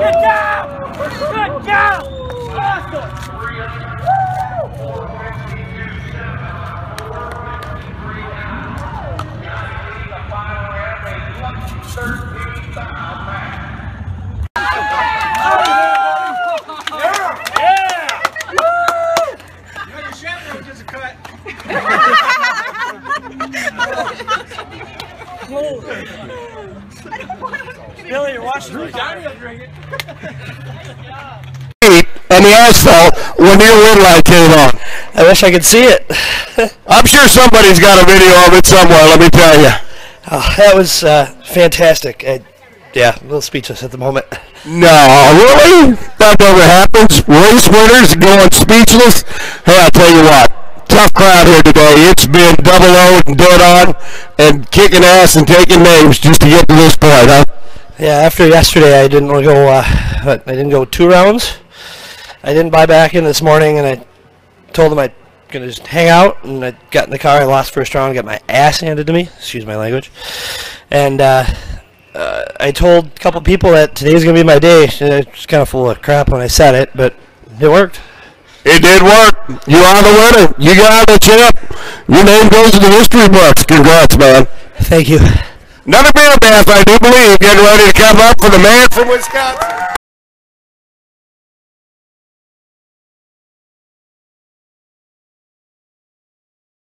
Good job! Good job! Awesome! Billy, you're watching me. on the asphalt when your win light came on. I wish I could see it. I'm sure somebody's got a video of it somewhere, let me tell you. Oh, that was uh, fantastic. I, yeah, a little speechless at the moment. No, really? That never happens. Race winners going speechless? Hey, I'll tell you what. Tough crowd here today. It's been double O and dead on and kicking ass and taking names just to get to this point, huh? Yeah, after yesterday, I didn't go. Uh, I didn't go two rounds. I didn't buy back in this morning, and I told them I'd gonna just hang out. And I got in the car. I lost first round. Got my ass handed to me. Excuse my language. And uh, uh, I told a couple people that today's gonna be my day. And I was kind of full of crap when I said it, but it worked. It did work. You are the winner. You got the champ. Your name goes to the history books. Congrats, man. Thank you. Another beer bath, I do believe, getting ready to come up for the man from Wisconsin.